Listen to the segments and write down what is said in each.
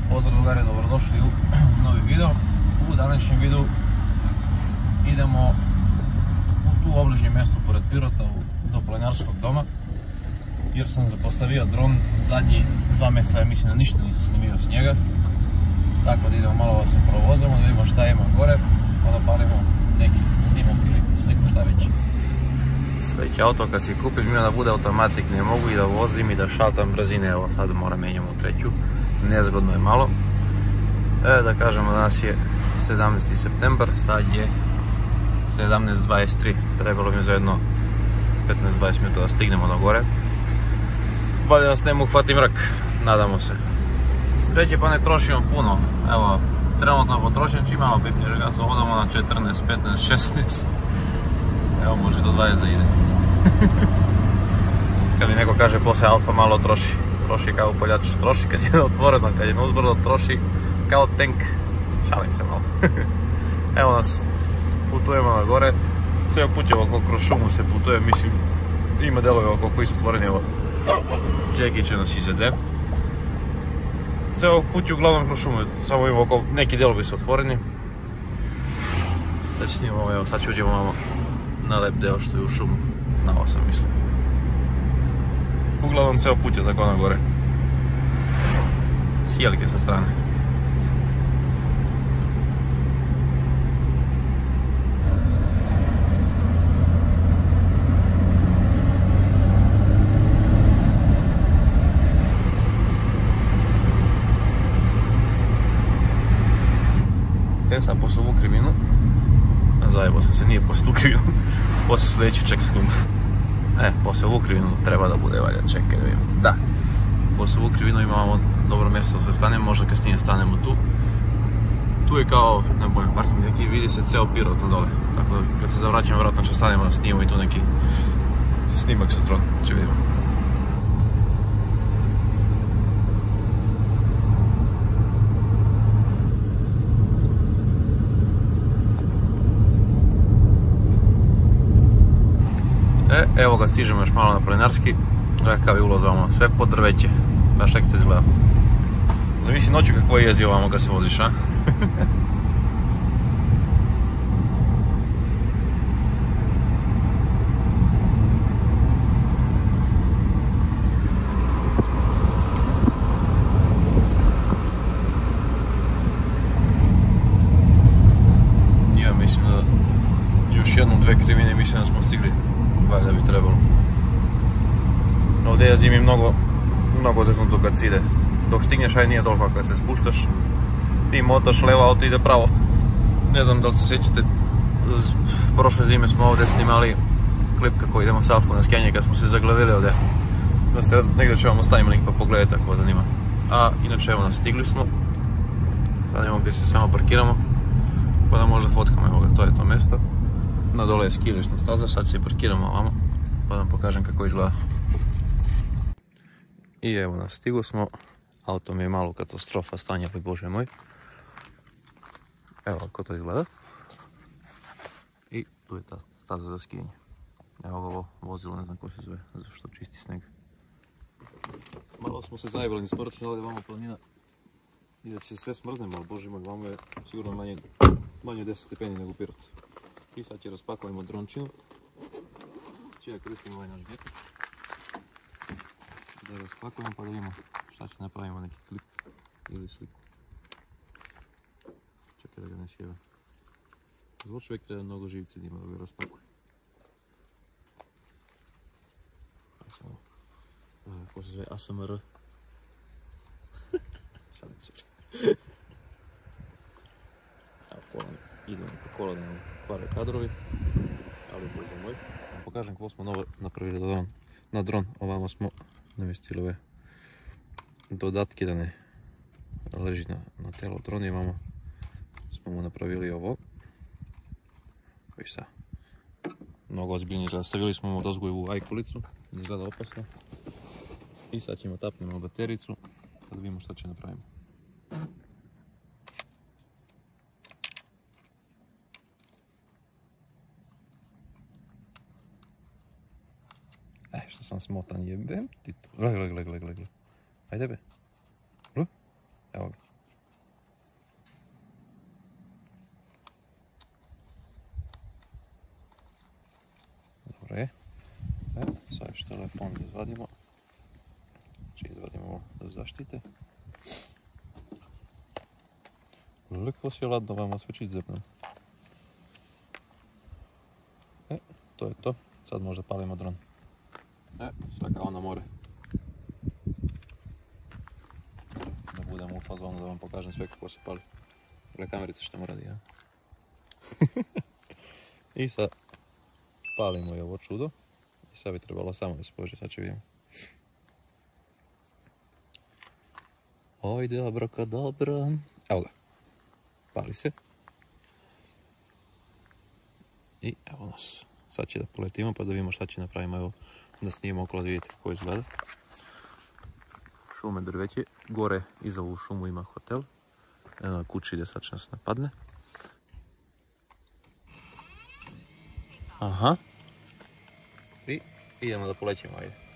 Pozdrav drugare, dobrodošli u novi video. U današnjem videu idemo u tu obližnje mjesto pored Pirota do planinarskog doma. Jer sam zapostavio dron zadnji dva mjeseca, mislim da ništa nisam snimio s njega. Tako da idemo malo da se provozamo, da vidimo šta ima gore, pa da palimo neki snimak ili sliku šta već. Već auto kad si kupim ima da bude automatik, ne mogu i da vozim i da šaltam brzine, evo sad moram menjamo u treću, nezgodno je malo. E, da kažemo danas je 17. septembar, sad je 17.23, trebalo mi za jedno 15-20 minuta da stignemo do gore. Bolje nas ne uhvati mrak, nadamo se. Sreće pa ne trošimo puno, evo, trenutno potrošim čim malo ga se hodamo na 14, 15, 16. Evo može do 20 da ide. kad mi neko kaže poslije alfa malo troši, troši kao poljač, troši kad je otvoreno, kad je na uzbrdo troši kao tank. Šalim se malo. Evo nas, putujemo na gore. Cijel put je oko kroz šumu se putuje, mislim, ima delove oko koji su otvoreni, evo. Jackie će nas izede. Cijel put je uglavnom kroz šumu, samo ima oko, neki delovi su otvoreni. Sad snimamo, evo sad ću uđemo malo na lep deo što je u šumu. Na ovo sam mislio. Uglavnom ceo put je tako na gore. Sjelike sa strane. E sad posle ovu krivinu, zajebo sam se, nije krivinu, posle sljedeću ček sekundu. E, poslije ovu krivinu treba da bude valja, čekaj da vidim. Da, poslije ovu krivinu imamo dobro mjesto da se stanemo, možda kasnije stanemo tu. Tu je kao, ne bojem, parking neki, vidi se ceo pirot na dole. Tako da kad se zavraćamo, vjerojatno će stanemo da snimamo i tu neki snimak sa drona, će vidimo. E, evo ga, stižemo još malo na planinarski. Kakav je ulaz ovamo, sve po drveće. Baš ekstra izgleda. Zavisi noću kakvo je jezi ovamo kad se voziš, a? ja mislim da još jednu, dve krivine mislim da smo stigli valjda bi trebalo. Ovdje je zimi mnogo, mnogo zeznuto kad si ide. Dok stigneš aj nije toliko kad se spuštaš. Ti motaš levo, auto ide pravo. Ne znam da li se sjećate, prošle zime smo ovdje snimali klip kako idemo s na skjenje kad smo se zaglavili ovdje. Da se negdje ću vam ostavim link pa pogledajte ako vas zanima. A inače evo nas stigli smo. Sad imamo gdje se samo parkiramo. Pa da možda fotkamo, evo ga, to je to mjesto na dole je skilišna staza, sad se parkiramo ovamo, pa da vam pokažem kako izgleda. I evo nas, stigli smo, auto mi je malo katastrofa stanja, ali bože moj. Evo kako to izgleda. I tu je ta staza za skijenje. Evo ga ovo vozilo, ne znam ko se zove, zašto čisti sneg. Malo smo se zajebali, nismo računali da vamo planina i da će sve smrznemo, ali bože moj, vamo je sigurno manje, manje 10 stepeni nego Pirot. I sad će raspakujemo drončinu. Če ja koristim ovaj naš getak. Da raspakujemo pa da vidimo šta će napravimo neki klip ili sliku. Čekaj da ga ne sjeva. Zvuk čovjek treba mnogo živce da ima da ga raspakuje. Samo. Ko se zove ASMR. Šalim se. Evo, idemo po nam kvare kadrovi, ali bože moj. Pokažem kako smo novo napravili na dron. Ovamo smo namjestili ove dodatke da ne leži na, na telo dron. Imamo, smo mu napravili ovo. Koji sa mnogo ozbiljnije izgleda. Stavili smo mu dozgu u ajkulicu, ne izgleda opasno. I sad ćemo tapnemo batericu, da vidimo šta će napravimo. sam smotan, jebem ti to. Gle, gle, gle, gle, gle. Ajde be. Gle. Evo ga. Dobro je. Evo, sad još telefon izvadimo. Znači izvadimo zaštite. Gle, ko si je ladno vam osvećit zrpnem. E, to je to. Sad možda palimo dron. E, sad kao na more. Da budemo u fazonu da vam pokažem sve kako se pali. Gle kamerice što mu radi, ja. I sad palimo i ovo čudo. I sad bi trebalo samo da se pođe, sad će vidimo. Oj, dobro, ko dobro. Evo ga. Pali se. I evo nas. Sad će da poletimo pa da vidimo šta će napravimo. Evo da snimimo okolo da vidite kako izgleda. Šume drveće. Gore iza ovu šumu ima hotel. Evo na kući gdje sad će nas napadne. Aha. I idemo da polećemo, ajde.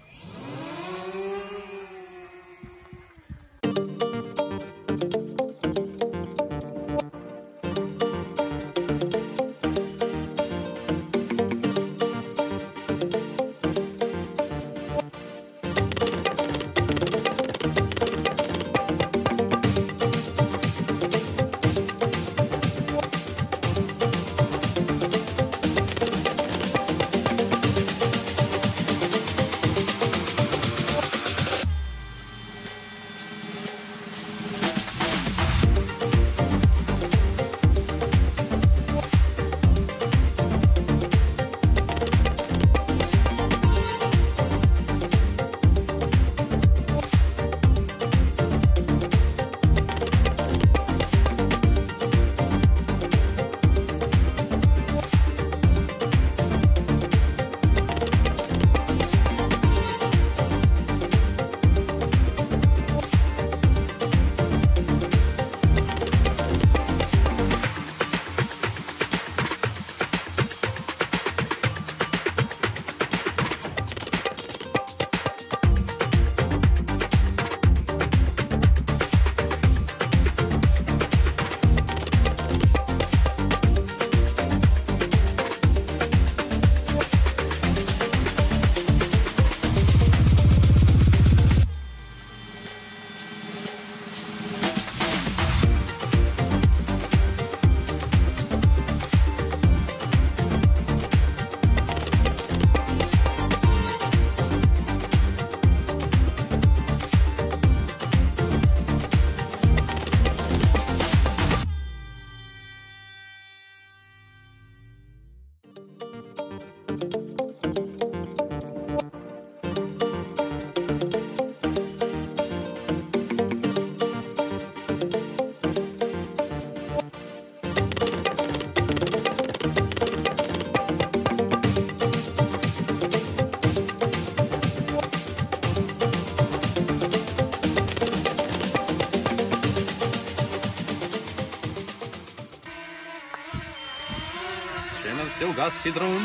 Se ugasi dron.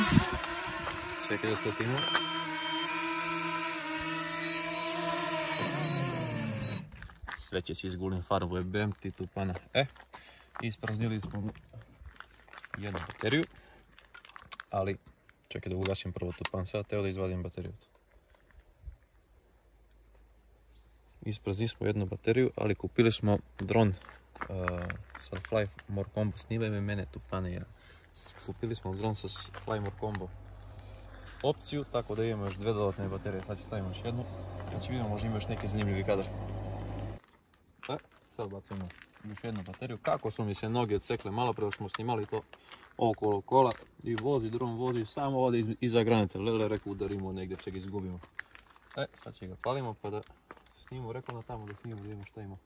Čekaj da sletimo. Sve će se izgulim farbu, je bem ti tu pana. E, ispraznili smo jednu bateriju. Ali, čekaj da ugasim prvo tu pan sad, evo da izvadim bateriju tu. Ispraznili smo jednu bateriju, ali kupili smo dron uh, sa Fly More Combo. Snimaj me mene tu pane ja. Kupili smo dron sa Flymore Combo opciju, tako da imamo još dve dodatne baterije. Sad će stavimo još jednu. Znači vidimo možda ima još neki zanimljivi kadar. E, sad bacimo još jednu bateriju. Kako su mi se noge odsekle, malo prije smo snimali to okolo kola i vozi, dron vozi samo ovdje iz- iza granite. Lele rekao udarimo negdje, čeg izgubimo. E, sad će ga palimo pa da snimimo, rekao na tamo da snimimo da vidimo šta ima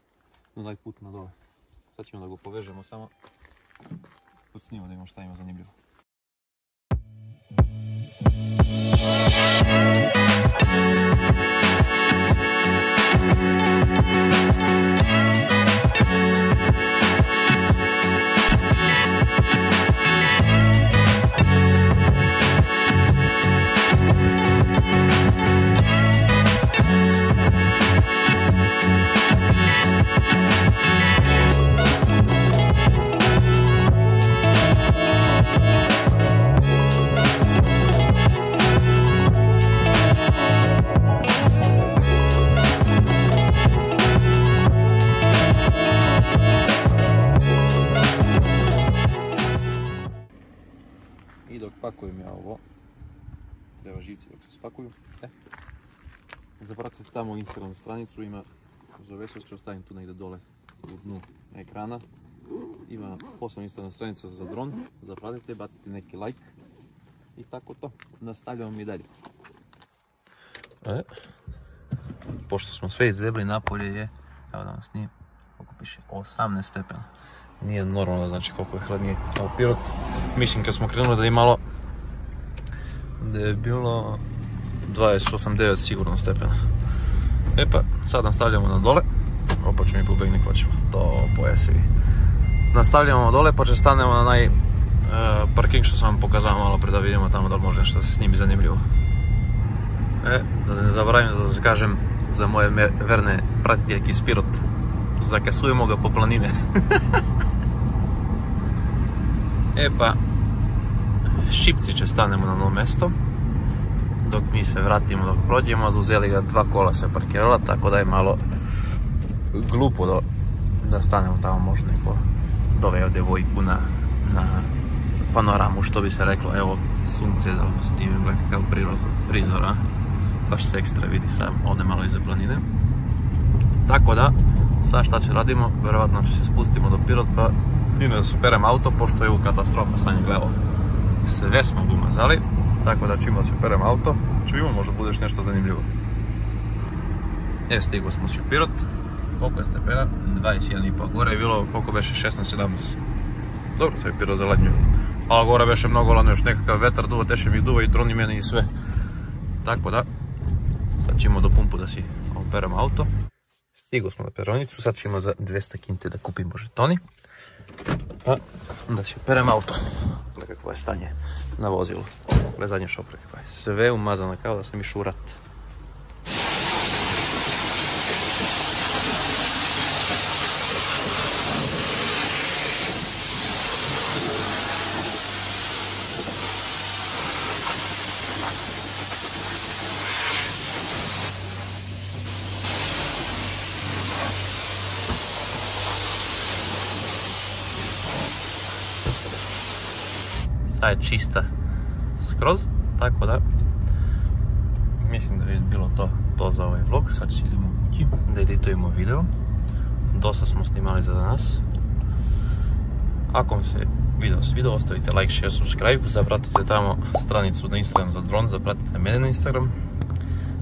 na onaj put na dole. Sad ćemo da ga povežemo samo Snimamo da imamo šta ima zanimljivo. Treba živci dok se spakuju. E. Zapratite tamo Instagram stranicu, ima zove se, ću ostavim tu negdje dole u dnu ekrana. Ima posebna Instagram stranica za dron, zapratite, bacite neki like i tako to. Nastavljamo mi dalje. E, pošto smo sve izebli, napolje je, evo da vam snijem, koliko piše, 18 stepena. Nije normalno znači koliko je hladnije. Evo Pirot, mislim kad smo krenuli da je malo, da je bilo 28-9 sigurno stepena. E pa, sad nastavljamo na dole. Opa ću mi pobegne ko ćemo. To pojesi. Nastavljamo dole pa će stanemo na naj e, parking što sam vam pokazao malo pre da vidimo tamo da li može nešto se snimi zanimljivo. E, da ne zaboravim da kažem za moje verne pratiteljke iz Pirot. Zakasujemo ga po planine. e pa, Šipci će stanemo na novo mesto dok mi se vratimo, dok prođemo, uzeli ga dva kola se parkirala, tako da je malo glupo da stanemo tamo možda neko doveo djevojku na, na panoramu, što bi se reklo, evo sunce da snimim kakav prizor, baš se ekstra vidi sam, ode malo iza planine. Tako da, sad šta će radimo, vjerovatno će se spustimo do Pirot pa idemo da superem auto, pošto je u katastrofa stanje gledao. Sve smo gumazali, tako da čim se perem auto, čujemo možda budeš nešto zanimljivo. E, stigo smo u Pirot. Koliko je stepena? 21,5. Gore je bilo koliko beše 16-17. Dobro, sve je Pirot zaladnju. Ali gore beše mnogo ladno, još nekakav vetar duva, teše mi duva i droni meni i sve. Tako da, sad ćemo do pumpu da si operemo auto. Stigo smo na peronicu, sad ćemo za 200 kinte da kupimo žetoni. Pa da si operem auto. Gle kakvo je stanje na vozilu. Gle zadnje šofre. Sve umazano kao da sam išao u rat. Sad je čista skroz, tako da mislim da je bilo to, to za ovaj vlog, sad ćemo idemo kući da editujemo video. Dosta smo snimali za danas. Ako vam se video svidio, ostavite like, share, subscribe, zapratite tamo stranicu na Instagram za dron, zapratite mene na Instagram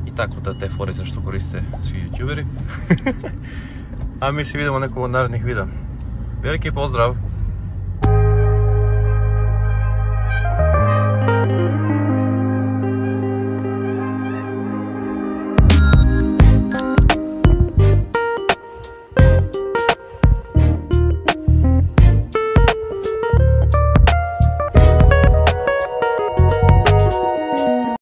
i tako da te forice što koriste svi youtuberi. A mi se vidimo nekom od narednih videa. Veliki pozdrav!